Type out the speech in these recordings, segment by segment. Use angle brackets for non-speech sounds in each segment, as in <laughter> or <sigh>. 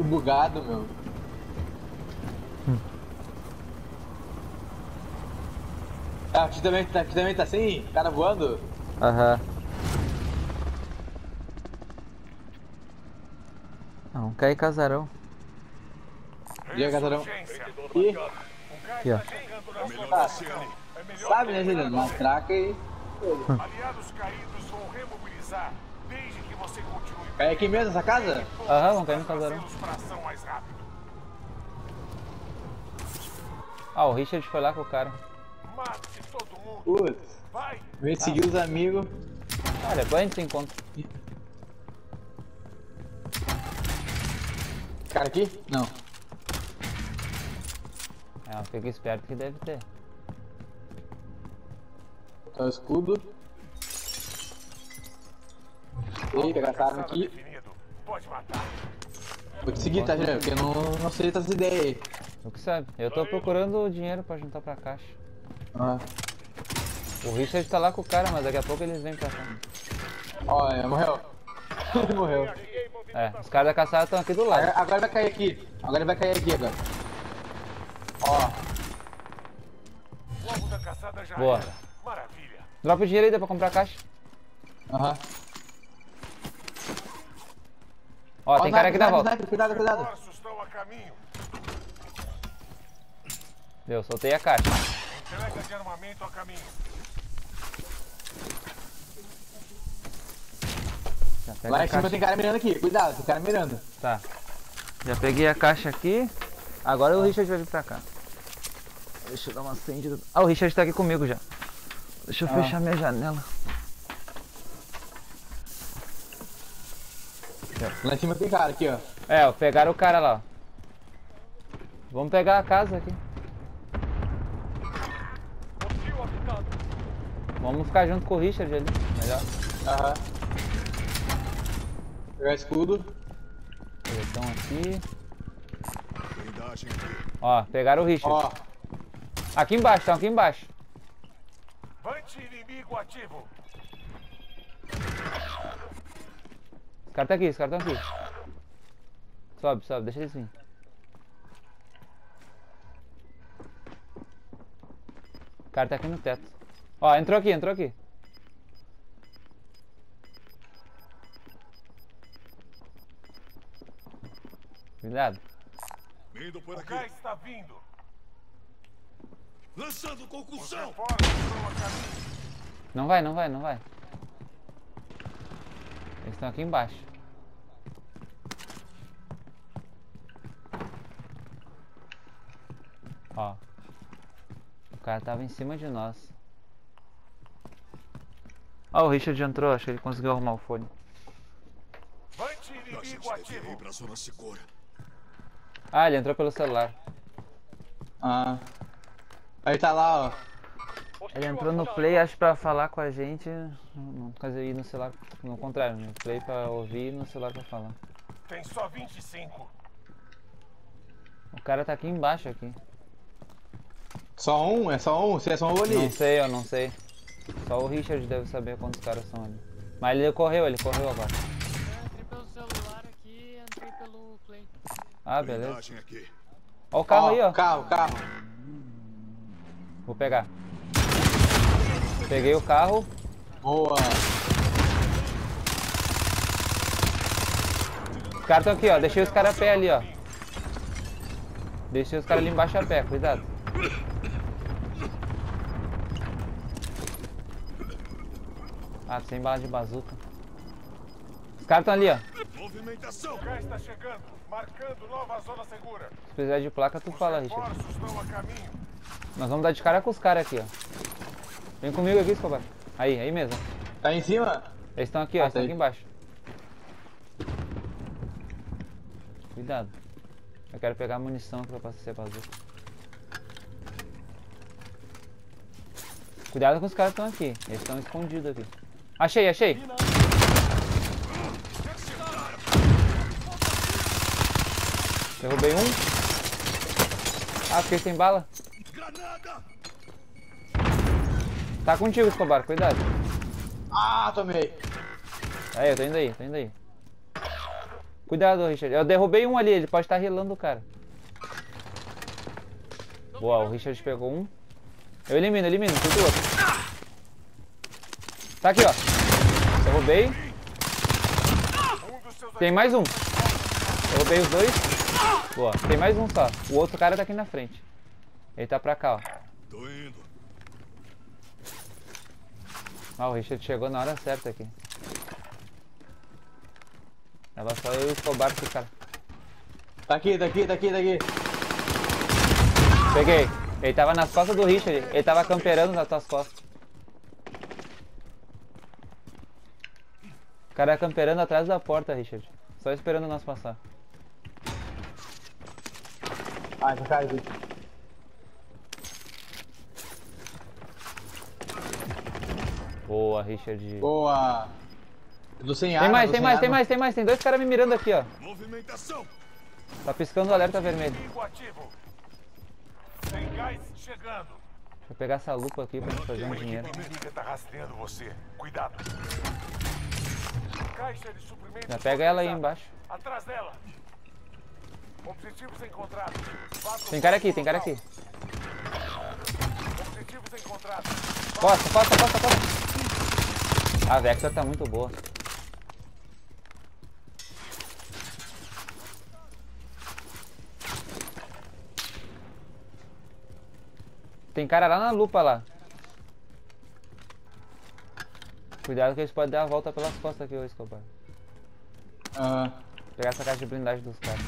Que bugado, meu. Ah, aqui também, tá- aqui também tá assim? Cara voando? Aham. Não, cai casarão. E aí, Casarão? Ih, Aqui, ó. Melhor sabe, né, Juliano? Matraca e. Aliados caídos vão remobilizar desde que você continue Cai aqui mesmo essa casa? Aham, vamos cair no casarão. Ah, o Richard foi lá com o cara. Mate todo mundo. Putz, Vai. vem seguir os amigos. Ah, depois a gente se encontra. Cara aqui? Não. É, fica esperto que deve ter. Tá escudo. Ei, pegar essa arma aqui. definido. Pode matar. Vou te seguir, tá, Juliano? Porque eu não, não aceito essas ideias aí. O que sabe? Eu tô procurando dinheiro pra juntar pra caixa. Ah. O Richard tá lá com o cara, mas daqui a pouco eles vêm pra cá. Ó, é, morreu. Ele <laughs> morreu. É, os caras da caçada estão aqui do lado. Agora, agora vai cair aqui. Agora ele vai cair aqui agora. Ó, O alvo da caçada já Boa. era. Maravilha. Dropa o dinheiro aí, dá pra comprar a caixa. aham. Ó, Ó, tem cara aqui na volta. sniper, Cuidado, cuidado. Estão a caminho. Deu, soltei a caixa. Entrega de armamento a caminho. Lá em cima tem cara mirando aqui. Cuidado, tem cara mirando. Tá. Já peguei a caixa aqui. Agora o Richard vai vir pra cá. Deixa eu dar uma acendida. Ah, o Richard tá aqui comigo já. Deixa eu Ah. fechar minha janela. Lá em cima tem cara aqui, ó. É, ó, pegaram o cara lá, ó. Vamos pegar a casa aqui. Vamos ficar junto com o Richard ali. Melhor. Aham. Pegar escudo. Estão. Blindagem aqui. Ó, pegaram o Richard. Ó, Aqui embaixo, estão aqui embaixo. Vante inimigo ativo. Os caras tá aqui, os caras estão aqui. Sobe, sobe, deixa eles vir. O cara tá aqui no teto. Ó, entrou aqui, entrou aqui. Cuidado. Vindo por O aqui. gás está vindo. Lançando concussão. Não vai, não vai, não vai. Eles estão aqui embaixo. Ó. O cara tava em cima de nós. Ó, o Richard entrou, acho que ele conseguiu arrumar o fone. Vante inimigo ativo. pra zona segura. Ah, ele entrou pelo celular. ah. Aí tá lá, ó. Ele entrou no play, acho, pra falar com a gente. Não, quer dizer, ir no celular. No contrário, no play pra ouvir e no celular pra falar. Tem só 25. O cara tá aqui embaixo aqui. Só um? É só um? Se é só um ali. Não sei, eu não sei. Só o Richard deve saber quantos caras são ali. Mas ele correu, ele correu agora. Eu entrei pelo celular aqui e entrei pelo Play. Ah, beleza. Ó o carro Ó, aí, ó. Carro, carro. Vou pegar. Peguei o carro. Boa. Os caras estão aqui, ó. Deixei os caras a pé ali, ó. Deixei os caras ali embaixo a pé, cuidado. Ah, sem bala de bazuca. Os caras estão ali, ó. Movimentação. O está chegando. Marcando nova zona segura. Se precisar de placa, tu fala, Os Richard. reforços estão a caminho. Nós vamos dar de cara com os caras aqui, ó. Vem comigo aqui, Escobar. Aí, aí mesmo. Tá aí em cima? Eles estão aqui, ó. Ah, Estão tá aqui embaixo. Cuidado. Eu quero pegar a munição que eu posso ser bazuca. Cuidado com os caras que estão aqui. Eles estão escondidos aqui. Achei, achei. Derrubei um. Ah, fiquei sem bala. Granada. Tá contigo, Escobar. Cuidado. Ah, tomei. Aí, eu tô indo aí, tô indo aí. Cuidado, Richard. Eu derrubei um ali, ele pode estar relando o cara. Boa, o Richard pegou um. Eu elimino, elimino, tudo outro. Tá aqui, ó. Derrubei. Tem mais um. Derrubei os dois. Boa. Tem mais um só. O outro cara tá aqui na frente. Ele tá pra cá, ó. Tô indo. Ah, o Richard chegou na hora certa aqui. Tava só eu Escobar com o cara. Tá aqui, tá aqui, tá aqui, tá aqui. Peguei. Ele tava nas costas do Richard. Ele tava camperando nas tuas costas. Cara camperando atrás da porta, Richard. Só esperando nós passar. Ah, essa cara aqui. Boa, Richard. Boa. Eu tô sem arma. Tem mais, tem mais, tem arma. mais, tem mais. Tem dois caras me mirando aqui, ó. Movimentação. Tá piscando o alerta vermelho. Tem gás chegando. Vou pegar essa lupa aqui pra gente fazer um dinheiro. tá rastreando você. Cuidado. Caixa de suprimentos. Já pega ela aí embaixo. Atrás dela. Objetivos encontrados. Tem cara aqui, tem cara aqui. Objetivos encontrados. Costa, costa, costa, costa. A Vector tá muito boa. Tem cara lá na lupa lá. Cuidado que eles podem dar a volta pelas costas aqui, ô Escobar. Ah, Pegar essa caixa de blindagem dos caras.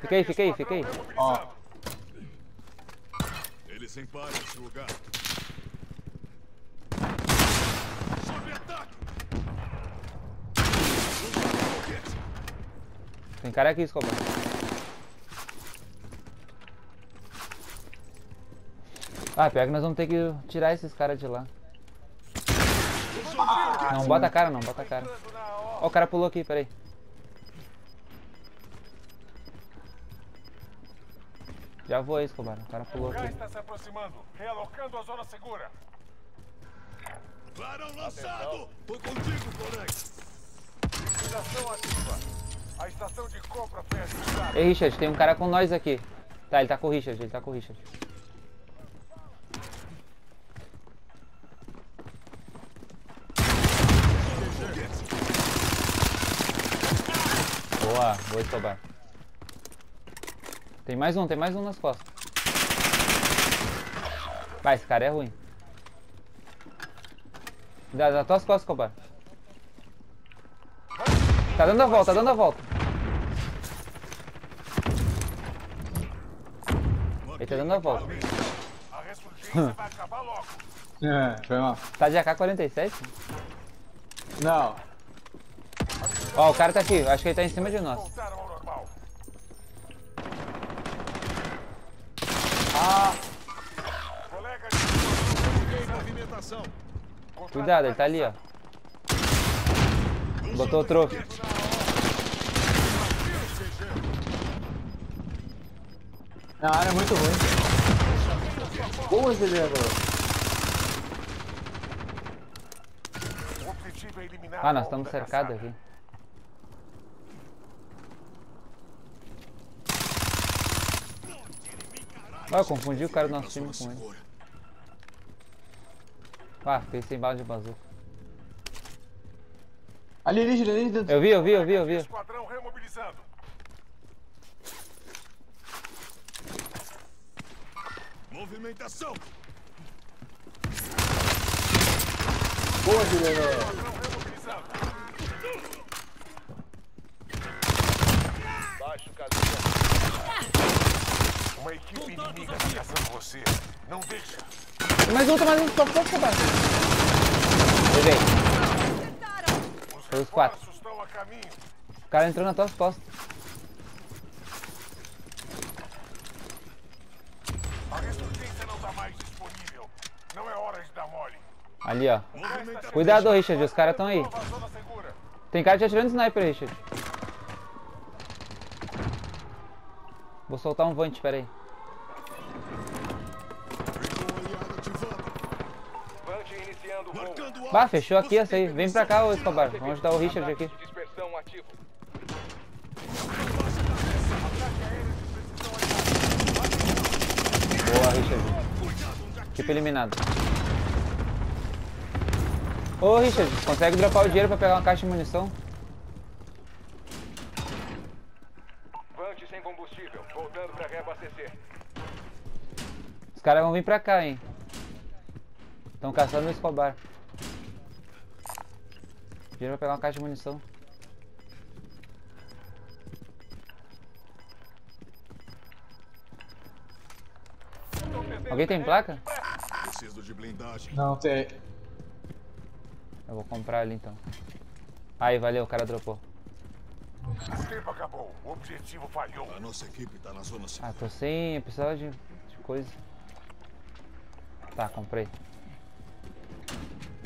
Fica aí, fica aí, fica aí. remobilizando. Eles sem par nesse lugar. Sob ataque. Tem cara aqui, Escobar. Ah, pior que nós vamos ter que tirar esses caras de lá. Não, bota a cara não, bota a cara. Ó, o cara pulou aqui, peraí. Já vou aí, Escobar. O cara pulou aqui. está se aproximando. Realocando a zona segura. Clarão lançado. Tô contigo, colega. Liquidação ativa. A estação de compra foi ativada. Ei, Richard, tem um cara com nós aqui. Tá, ele tá com o Richard, ele tá com o Richard. Boa, boa Escobar. Tem mais um, tem mais um nas costas. Vai, esse cara é ruim. Dá, das tuas costas, Escobar. Tá dando a volta, tá dando a volta. Ele tá dando a volta. A ressurgência vai acabar logo. é, foi mal. Tá de AK-47? Não. Ó, o cara tá aqui. Acho que ele tá em cima de nós. Movimentação. Cuidado, ele tá ali, ó. Botou o troco. A área é muito ruim. Boa, acelerador. O objetivo eliminar Ah, nós estamos cercados aqui. Ah, eu confundi o cara do nosso time com ele. Ah, fiquei sem bala de bazuca. Ali, ali, ali, ali dentro. Eu vi, eu vi, eu vi, eu vi. Esquadrão remobilizando. Movimentação. Boa, acelerador. Esquadrão remobilizando. Uma equipe inimiga está caçando você. Não deixa. Tem mais um, tem mais um. Só pode acabar. Peguei. Os Foi os quatro. reforços estão a caminho. O cara entrou nas tuas costas. A não está mais disponível. Não é hora de dar mole. Ali, ó. Cuidado, Richard. Os caras estão aí. Tem cara te atirando sniper, Richard. Vou soltar um vante, pera aí. Bah, fechou aqui essa aí. Vem pra cá, ô Escobar. Vamos ajudar o Richard aqui. Boa, Richard. Tipo eliminado. Ô Richard, consegue dropar o dinheiro pra pegar uma caixa de munição? Sem combustível, voltando para reabastecer. Os caras vão vir pra cá, hein? Estão caçando o Escobar. Dinheiro pra pegar uma caixa de munição. Alguém tem placa? Preciso de blindagem. Não tem. Eu vou comprar ali então. Aí, valeu, o cara dropou. O tempo acabou. O objetivo falhou. A nossa equipe tá na zona Ah, 5. tô sem. Eu precisava de, de coisa. Tá, comprei.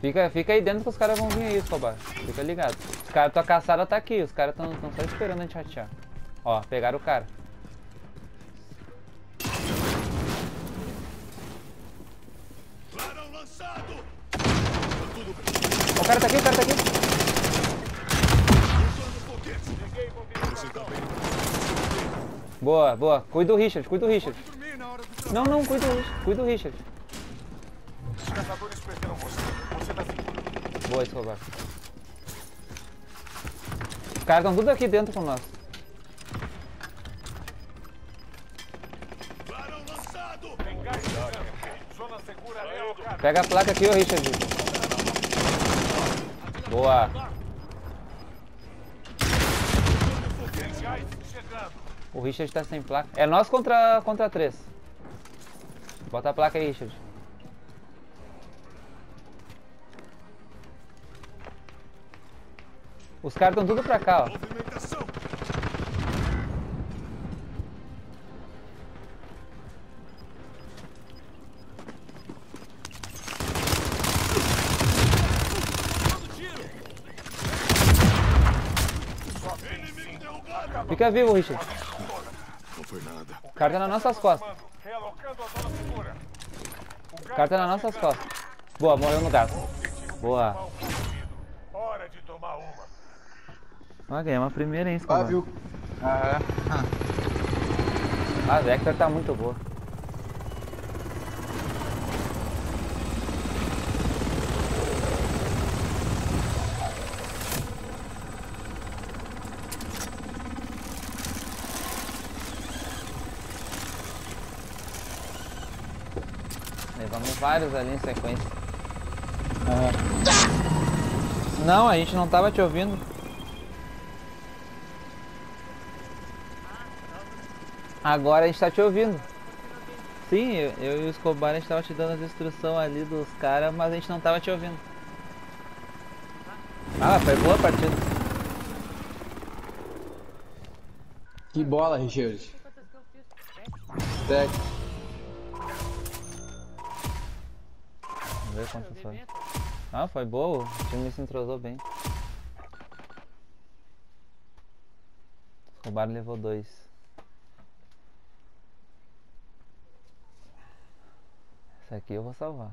Fica, fica aí dentro que os caras vão vir aí, Escobar. Fica ligado. Os caras, tua caçada tá aqui. Os caras tão, tão só esperando a gente ratear. Ó, pegaram o cara. O cara tá aqui, o cara tá aqui. Usando foguete. Você tá bem? Boa, boa. Cuida do Richard, cuida do Richard. Não, não, cuida do Richard. Cuida do Richard. Boa, Escobar. Os caras estão tudo aqui dentro com nós. Pega a placa aqui, ô Richard. Boa. Tem gás chegando. O Richard tá sem placa. É nós contra, contra três. Bota a placa aí, Richard. Os caras estão tudo pra cá, ó. Fica vivo, Richard. Não foi nada. O cara tá nas nossas costas. O cara tá nas nossas costas. Boa, morreu no gato. Boa. Hora de tomar uma. Ah, ganhamos a primeira, hein, Ah, Escobar. viu? Ah, A Vector tá muito boa. Levamos vários ali em sequência. Não, a gente não tava te ouvindo. Agora a gente tá te ouvindo. Sim, eu, eu e o Escobar a gente tava te dando as instruções ali dos caras, mas a gente não tava te ouvindo. Ah, foi boa a partida. que bola, Richard. Sete. Vamos ver quantas foi. Ah, foi boa. O time se entrosou bem. O Escobar levou dois. Essa aqui eu vou salvar.